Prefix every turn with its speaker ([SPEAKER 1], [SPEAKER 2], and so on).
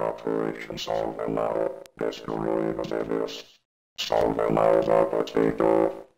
[SPEAKER 1] Operation Solve Them Out. Destroy the Salve Them Out, potato.